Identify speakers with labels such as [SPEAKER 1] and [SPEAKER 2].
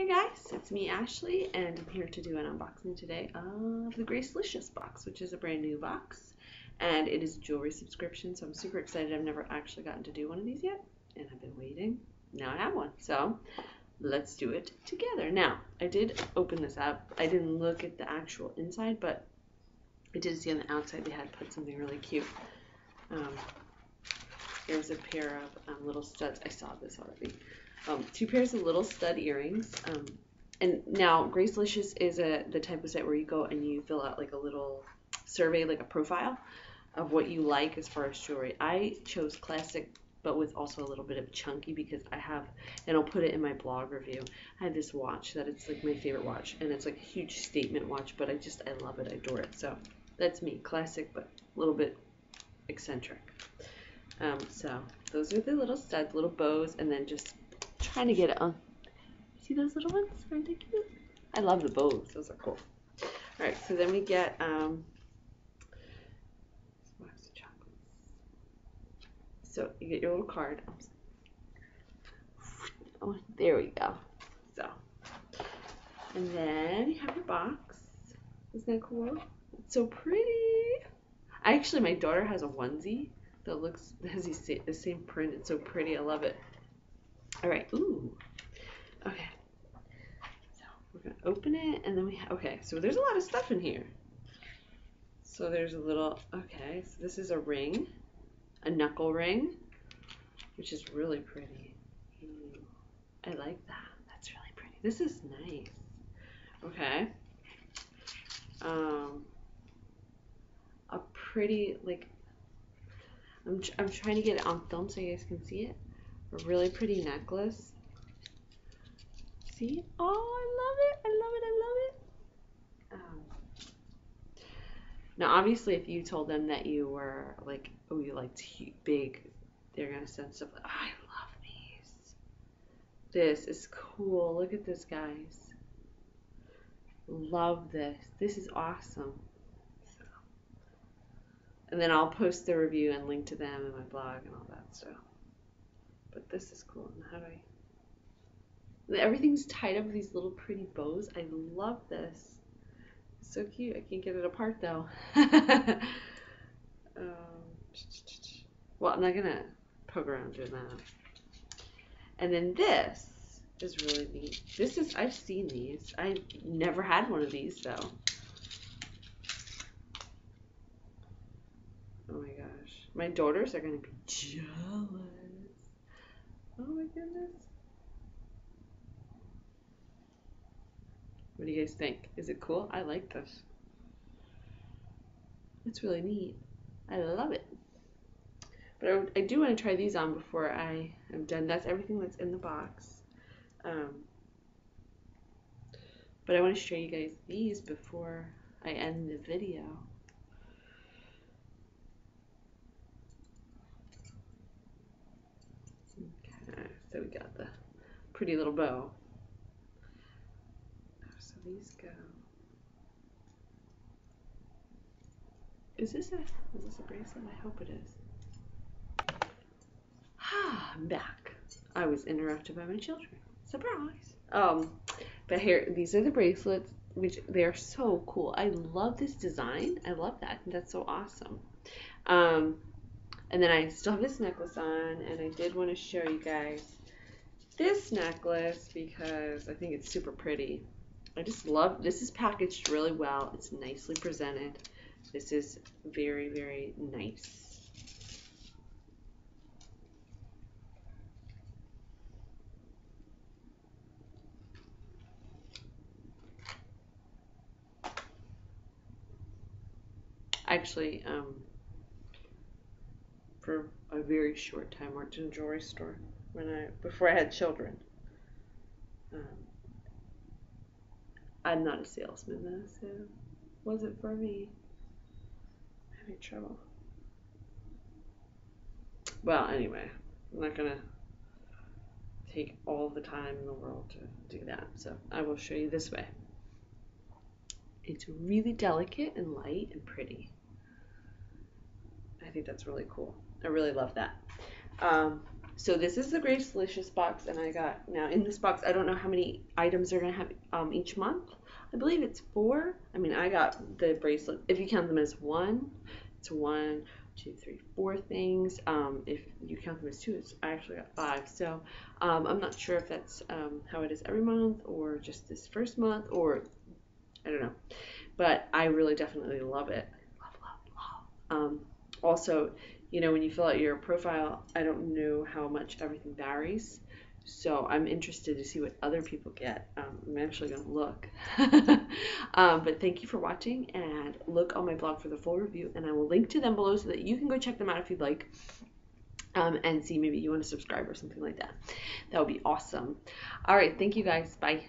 [SPEAKER 1] Hey guys, it's me Asheli and I'm here to do an unboxing today of the Gracelicious box, which is a brand new box and it is a jewelry subscription so I'm super excited. I've never actually gotten to do one of these yet and I've been waiting. Now I have one. So let's do it together. Now, I did open this up. I didn't look at the actual inside, but I did see on the outside they had put something really cute. Um, here's a pair of um, little studs. I saw this already. Um, two pairs of little stud earrings. Um, and now, Gracelicious is a the type of site where you go and you fill out like a little survey, like a profile of what you like as far as jewelry. I chose classic but with also a little bit of chunky because I have, and I'll put it in my blog review. I have this watch that it's like my favorite watch, and it's like a huge statement watch, but I just I love it, I adore it. So that's me, classic but a little bit eccentric. Um, so those are the little studs, little bows, and then just trying to get it on. See those little ones? Aren't they cute? I love the bows. Those are cool. All right, so then we get um, So you get your little card. Oh, there we go. So, and then you have your box. Isn't that cool? It's so pretty. I actually, my daughter has a onesie that looks has the same print. It's so pretty. I love it. All right. Ooh. Okay. So we're gonna open it, and then we okay. So there's a lot of stuff in here. So there's a little. Okay. So this is a ring a knuckle ring, which is really pretty. Ooh, I like that. That's really pretty. This is nice. Okay. Um, a pretty, like, I'm, I'm trying to get it on film so you guys can see it. A really pretty necklace. See? Oh, I love it. I love it. I love it. Um, now, obviously, if you told them that you were like, oh, you liked big, they're gonna send stuff like, oh, I love these. This is cool. Look at this, guys. Love this. This is awesome. So, and then I'll post the review and link to them in my blog and all that stuff. But this is cool. And how do I? Everything's tied up with these little pretty bows. I love this so cute. I can't get it apart though. um, well, I'm not gonna poke around doing that. And then this is really neat. This is I've seen these. I never had one of these though. Oh my gosh. My daughters are gonna be jealous. Oh my goodness. What do you guys think? Is it cool? I like this. It's really neat. I love it. But I, I do want to try these on before I am done. That's everything that's in the box. Um, but I want to show you guys these before I end the video. Okay, so we got the pretty little bow So these go? Is this a is this a bracelet? I hope it is. Ah, I'm back. I was interrupted by my children. Surprise. Um, but here these are the bracelets, which they are so cool. I love this design. I love that. That's so awesome. Um, and then I still have this necklace on, and I did want to show you guys this necklace because I think it's super pretty. I just love, this is packaged really well. It's nicely presented. This is very, very nice. Actually, um, for a very short time, worked in a jewelry store when I before I had children. Um, I'm not a salesman though, so wasn't for me. I'm having trouble. Well, anyway, I'm not gonna take all the time in the world to do that. So I will show you this way. It's really delicate and light and pretty. I think that's really cool. I really love that. Um, So this is the Gracelicious box, and I got now in this box. I don't know how many items they're gonna have um, each month. I believe it's four. I mean, I got the bracelet. If you count them as one, it's one, two, three, four things. Um, if you count them as two, it's, I actually got five. So um, I'm not sure if that's um, how it is every month or just this first month or I don't know. But I really definitely love it. Love, love, love. Um, also, you know, when you fill out your profile, I don't know how much everything varies. So I'm interested to see what other people get. Um, I'm actually going to look. um, but thank you for watching and look on my blog for the full review. And I will link to them below so that you can go check them out if you'd like. Um, and see maybe you want to subscribe or something like that. That would be awesome. All right. Thank you guys. Bye.